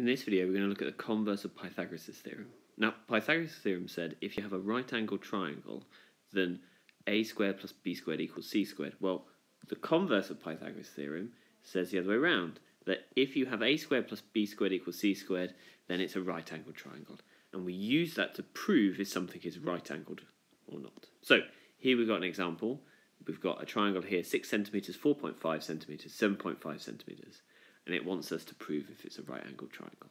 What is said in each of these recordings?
In this video, we're going to look at the converse of Pythagoras' theorem. Now, Pythagoras' theorem said if you have a right angled triangle, then a squared plus b squared equals c squared. Well, the converse of Pythagoras' theorem says the other way around that if you have a squared plus b squared equals c squared, then it's a right angled triangle. And we use that to prove if something is right angled or not. So, here we've got an example. We've got a triangle here 6 centimetres, 4.5 centimetres, 7.5 centimetres and it wants us to prove if it's a right angled triangle.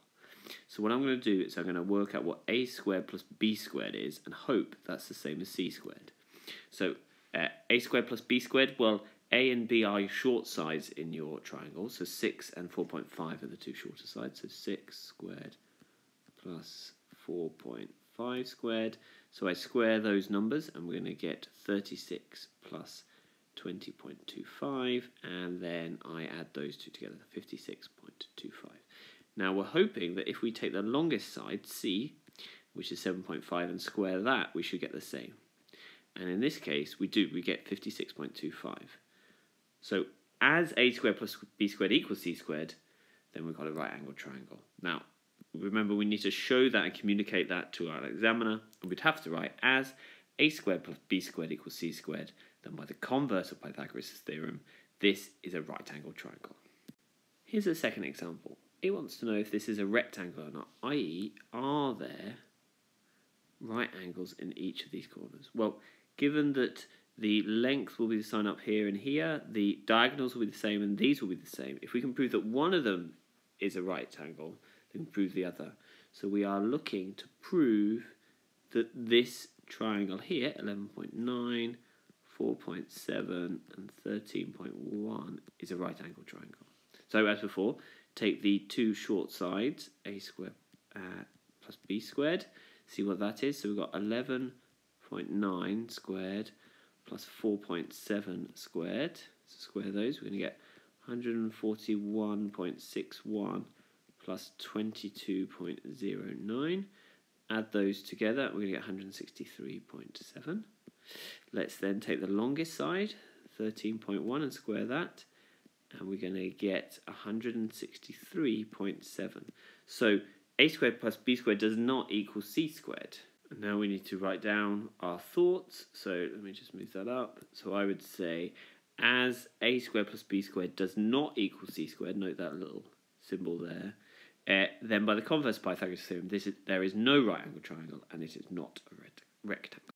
So what I'm going to do is I'm going to work out what a squared plus b squared is and hope that's the same as c squared. So uh, a squared plus b squared, well, a and b are your short sides in your triangle, so 6 and 4.5 are the two shorter sides, so 6 squared plus 4.5 squared. So I square those numbers and we're going to get 36 plus 20.25 and then I add those two together, 56.25. Now we're hoping that if we take the longest side, C, which is 7.5, and square that, we should get the same. And in this case, we do, we get 56.25. So as a squared plus b squared equals c squared, then we've got a right angled triangle. Now, remember we need to show that and communicate that to our examiner, and we'd have to write as a squared plus b squared equals c squared, then by the converse of Pythagoras' theorem, this is a right angled triangle. Here's a second example. It wants to know if this is a rectangle or not, i.e., are there right angles in each of these corners? Well, given that the length will be the same up here and here, the diagonals will be the same and these will be the same. If we can prove that one of them is a right angle, then we can prove the other. So we are looking to prove that this triangle here, 11.9, 4.7 and 13.1 is a right angle triangle. So as before, take the two short sides, a squared uh, plus b squared, see what that is. So we've got 11.9 squared plus 4.7 squared. So square those, we're going to get 141.61 plus 22.09. Add those together, we're going to get 163.7. Let's then take the longest side, 13.1, and square that. And we're going to get 163.7. So a squared plus b squared does not equal c squared. Now we need to write down our thoughts. So let me just move that up. So I would say as a squared plus b squared does not equal c squared, note that little symbol there, uh, then by the converse Pythagoras theorem, this is, there is no right angle triangle and it is not a rectangle.